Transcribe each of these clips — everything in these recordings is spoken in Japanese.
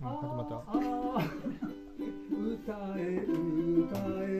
始まった。歌え歌え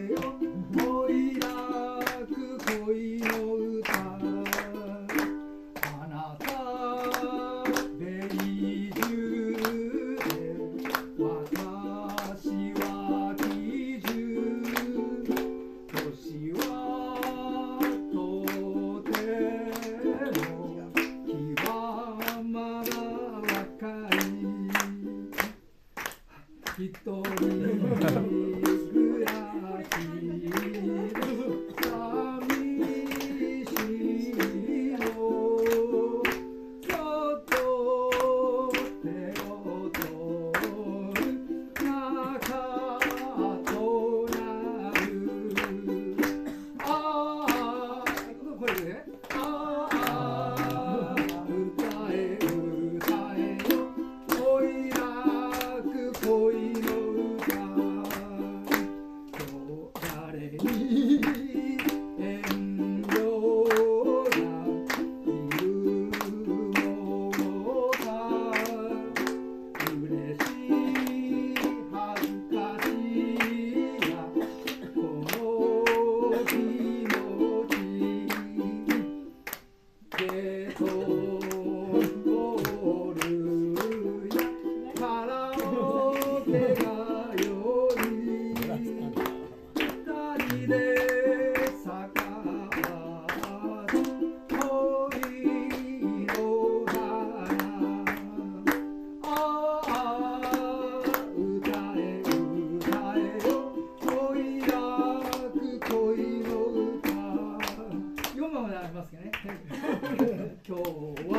一刀 Oh.